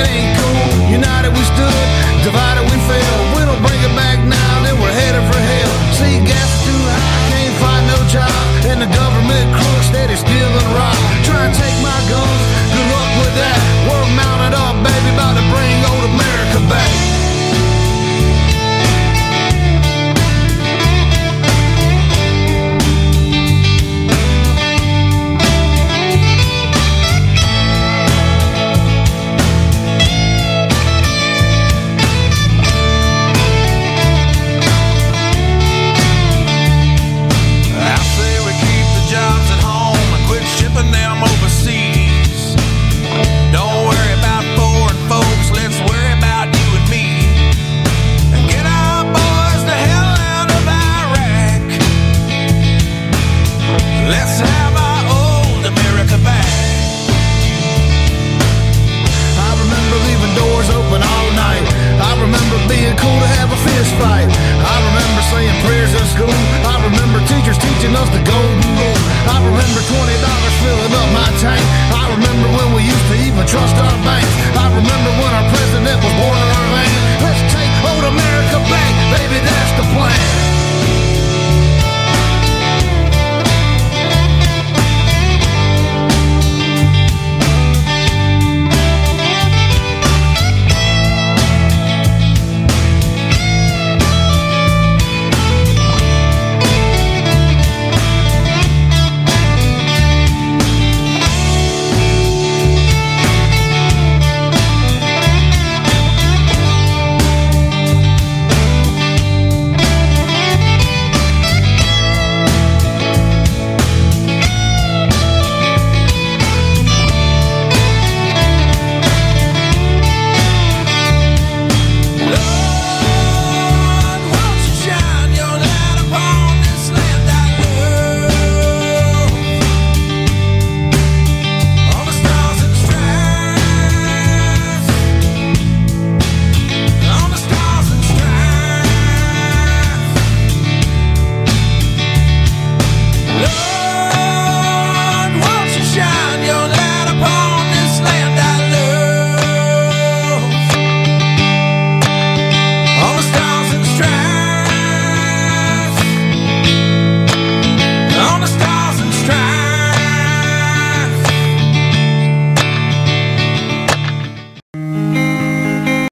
that ain't cool. United we stood, divided we fell. We don't bring it back now. fight. I remember saying prayers in school. I remember teachers teaching us the golden rule. I remember $20 filling up my tank. I remember when we used to even trust our bank. I remember